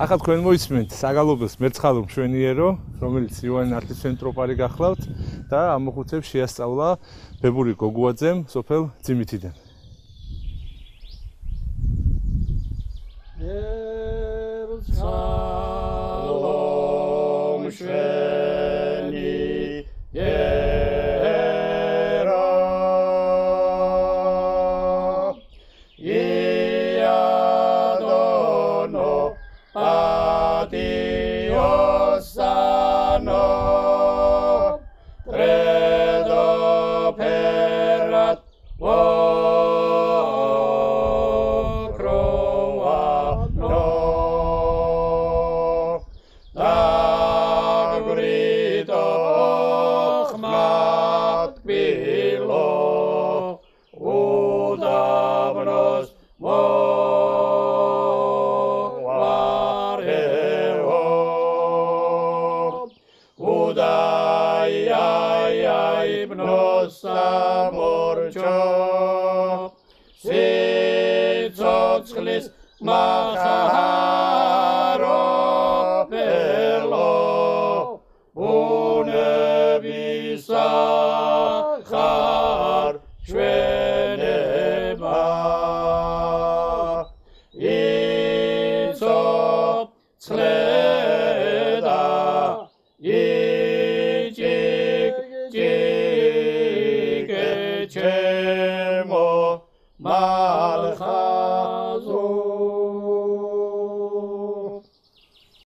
ახლა თქვენ მოისმენთ საგალობელს მერცხალო მშვენიერო, რომელიც იოანე ნათლის ცენტროპარი გახლავთ და ამოხუცებს შეასწავლა ბებური გოგუაძემ სოფელ ძიმითიდან. მერცხალო 바디 куда я и пноса морчо, სიცოცხლის მახარო პელო ბუნებისა ხარ ჩვენება იცოცხლე Malcha.